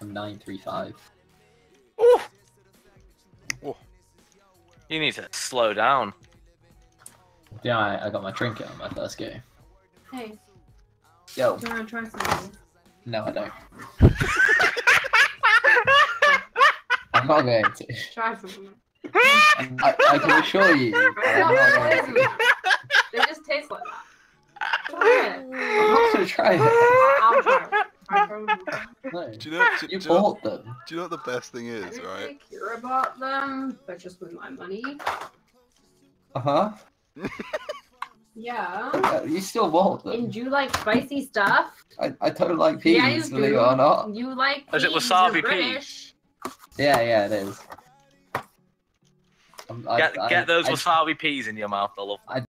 935. Ooh. Ooh. You need to slow down. Yeah, I, I got my trinket on my first go. Hey, Yo, do you want to try something? no, I don't. I'm not going to. Try something. I, I can assure you. that I'm not going to. They just taste like that. Try it. I'm not going to try it. I'll try it. I promise. No. Do you know? Do, You do you know, bought them. do you know what the best thing is, didn't right? I care about them, but just with my money. Uh huh. Yeah. You still bought them. And you like spicy stuff? I, I don't like peas, yeah, you believe do. it or not. You like Is it peas, wasabi peas? Yeah, yeah, it is. Um, I- Get, I- get those I- wasabi peas in your mouth. I love them.